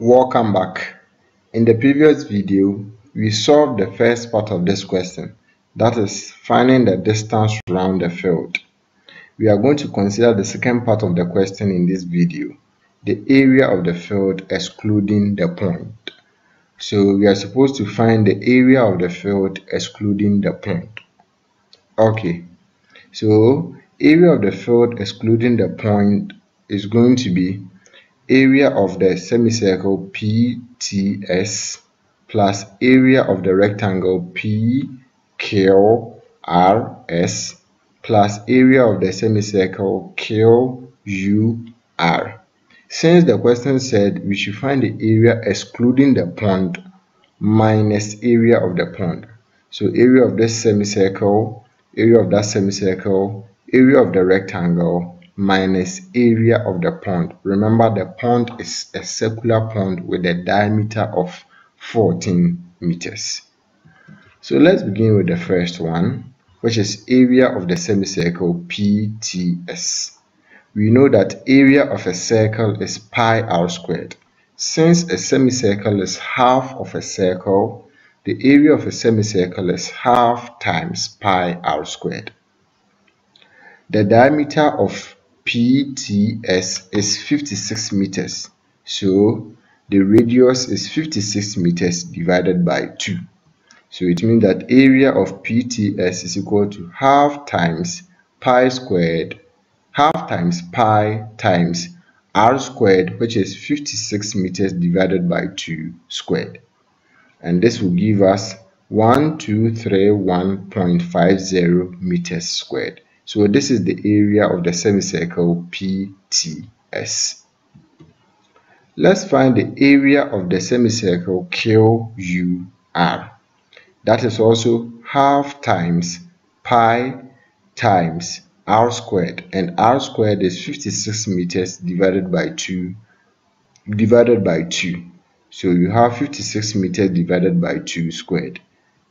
Welcome back. In the previous video, we solved the first part of this question, that is finding the distance around the field. We are going to consider the second part of the question in this video, the area of the field excluding the point. So we are supposed to find the area of the field excluding the point. Okay, so area of the field excluding the point is going to be area of the semicircle PTS plus area of the rectangle PQRS plus area of the semicircle QUR. Since the question said we should find the area excluding the pond minus area of the pond. So area of this semicircle, area of that semicircle, area of the rectangle minus area of the pond. Remember the pond is a circular pond with a diameter of 14 meters. So let's begin with the first one, which is area of the semicircle PTS. We know that area of a circle is pi r squared. Since a semicircle is half of a circle, the area of a semicircle is half times pi r squared. The diameter of PTS is 56 meters. So the radius is 56 meters divided by 2. So it means that area of PTS is equal to half times pi squared, half times pi times r squared, which is 56 meters divided by 2 squared. And this will give us 1231.50 meters squared. So this is the area of the semicircle PTS. Let's find the area of the semicircle QUR. That is also half times pi times r squared and r squared is 56 meters divided by 2 divided by 2 so you have 56 meters divided by 2 squared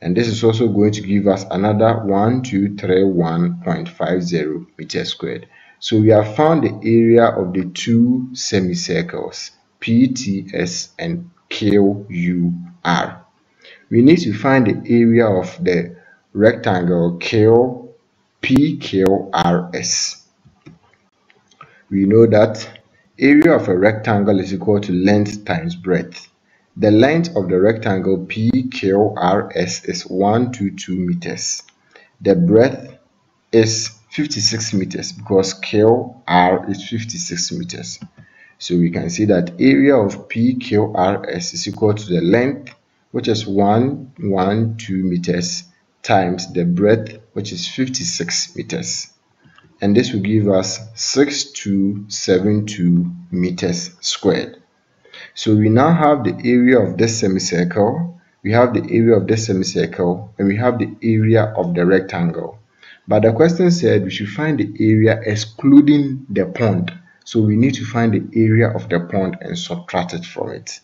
and this is also going to give us another 1231.50 meters squared. So we have found the area of the two semicircles PTS and QUR. We need to find the area of the rectangle Q PQRS. We know that area of a rectangle is equal to length times breadth. The length of the rectangle PQRS is 122 meters. The breadth is 56 meters because QR is 56 meters. So we can see that area of PQRS is equal to the length which is 112 meters times the breadth which is 56 meters. And this will give us 6272 meters squared. So we now have the area of this semicircle, we have the area of this semicircle, and we have the area of the rectangle. But the question said we should find the area excluding the pond. So we need to find the area of the pond and subtract it from it.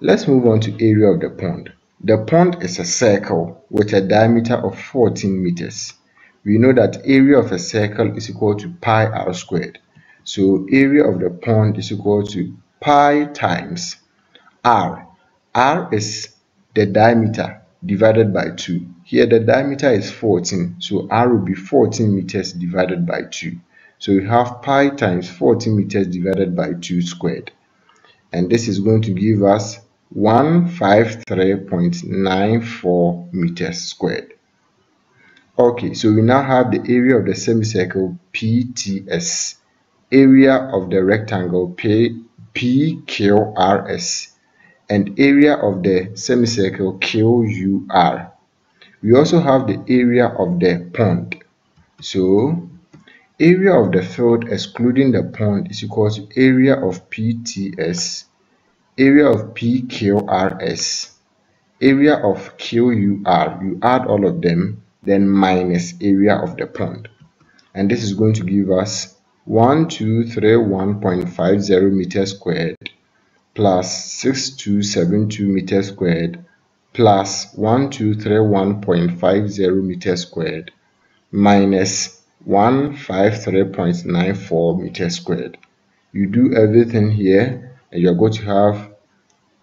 Let's move on to area of the pond. The pond is a circle with a diameter of 14 meters. We know that area of a circle is equal to pi r squared. So area of the pond is equal to pi times r. r is the diameter divided by 2. Here the diameter is 14, so r will be 14 meters divided by 2. So we have pi times 14 meters divided by 2 squared. And this is going to give us 153.94 meters squared. Okay, so we now have the area of the semicircle PTS, area of the rectangle P PQRS and area of the semicircle QUR. We also have the area of the pond. So area of the field excluding the pond is equal to area of PTS, area of PQRS, area of QUR. You add all of them, then minus area of the pond. And this is going to give us 1231.50 meters squared plus 6272 meters squared plus 1231.50 meters squared minus 153.94 meters squared. You do everything here and you're going to have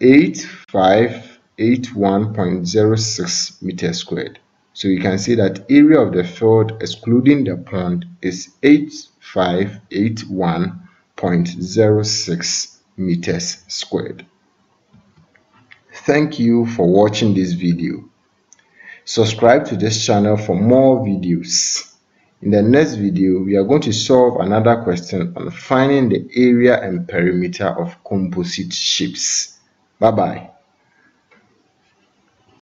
8581.06 meters squared. So you can see that area of the field excluding the pond is 8581.06 meters squared. Thank you for watching this video. Subscribe to this channel for more videos. In the next video, we are going to solve another question on finding the area and perimeter of composite shapes. Bye-bye.